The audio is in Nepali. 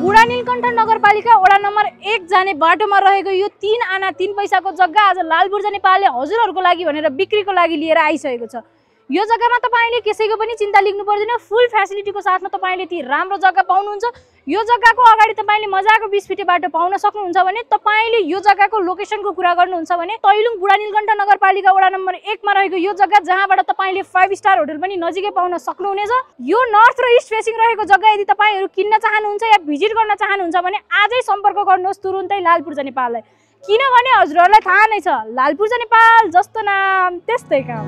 बुढा नीलकण्ठ नगरपालिका वडा नम्बर एक जाने बाटोमा रहेको यो तिन आना तिन पैसाको जग्गा आज लालपुर जाने पाले हजुरहरूको लागि भनेर बिक्रीको लागि लिएर आइसकेको छ। यो जग्गामा तपाईँले कसैको पनि चिन्ता लिनु पर्दैन। फुल फेसिलिटीको साथमा तपाईँले ती राम्रो जग्गा पाउनुहुन्छ। यो जग्गाको अगाडि तपाईँले मजाको बिस फिटे बाटो पाउन सक्नुहुन्छ भने तपाईँले यो जग्गाको लोकेसनको कुरा गर्नुहुन्छ भने तैलुङ बुढा नगरपालिका वडा नम्बर एकमा रहेको यो जग्गा जहाँबाट तपाईँले फाइभ स्टार होटल पनि नजिकै पाउन सक्नुहुनेछ। यो नर्थ र इस्ट फेसिङ रहेको जग्गा यदि तपाईँहरू किन्न चाहनुहुन्छ या भिजिट गर्न चाहनुहुन्छ भने आजै सम्पर्क गर्नुहोस् तुरुन्तै लालपुर नेपाललाई। किनभने हजुरहरूलाई थाहा नै छ लालपुर नेपाल जस्तो नाम त्यस्तै काम।